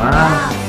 晚安